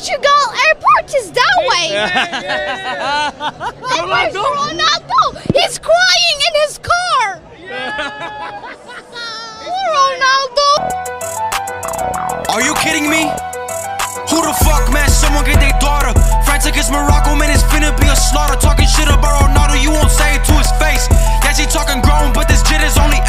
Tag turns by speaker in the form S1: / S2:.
S1: Portugal airport is that way. and where's Ronaldo? He's crying in his car. Yeah. Ronaldo.
S2: Are you kidding me? Who the fuck, man? Someone get their daughter. France against Morocco, man, it's finna be a slaughter. Talking shit about Ronaldo, you won't say it to his face. Yeah, she talking grown, but this shit is only.